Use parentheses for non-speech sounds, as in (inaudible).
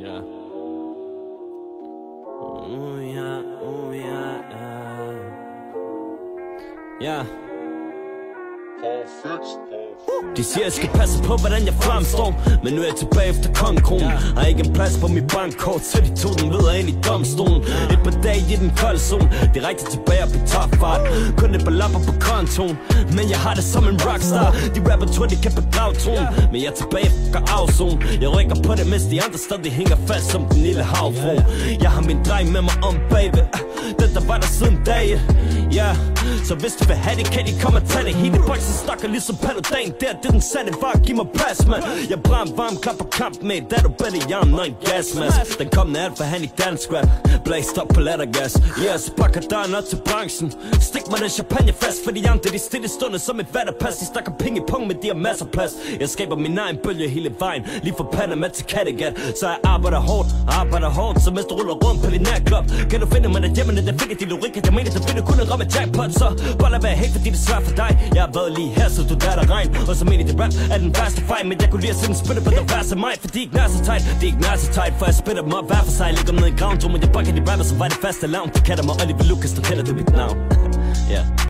Ja. Oh ja, oh ja, ja. Ja. De siger, jeg skal passe på, hvordan jeg fremstår. Men nu er jeg tilbage efter kongekronen Har ikke en plads på mit bankkort Så de tog den videre ind i domstolen. Et par dage i den kolde zone. Direkte tilbage i topfart det et lapper på kontoen. Men jeg har det som en rockstar. De rapper tror, de kan bedrage tonen Men jeg er tilbage fra afzone. Jeg rykker på det, mens de andre stadig hænger fast som den lille havfru Jeg har min dreng med mig om baby øh, Den der var der siden dage yeah så hvis du vil have det, kan de komme og tage det. Hele boksen snakker ligesom paludan. Der, det er den sande var, giv mig plads, man Jeg brænder varm, klap på kamp med Da du bedre, jeg er en gas, gasmask Den kommende alt for han i dansk rap Blæst op på lattergas. Yeah, så pakker døren op til branchen. Stik mig den champagne fast For de andre, de stille stunder som et vatterpas. De snakker penge i pung, men de har masser af plads. Jeg skaber min egen bølge hele vejen. Lige fra Panama til Kattegat. Så jeg arbejder hårdt, arbejder hårdt Så mens du ruller rundt på din nærklub Kan du finde mig der hjemme, der finder de lyrikker Jeg mener, der finder kun at ramme jackpots så bare lad være helt, fordi det er svært for dig. Jeg har været lige her, så du der der regn. Og så mener det rap er den værste fejl Men jeg kunne lige at sætte en spytte på den værste mig Fordi det ikke nær så tight, det er ikke nær så tight For jeg spytter dem op hver for sig. Lægger dem ned i graven, tror mig, jeg bakker de rapper Så var det faste lavn Det kalder mig Oliver Lucas, du kender du mit navn. (laughs) Ja. yeah.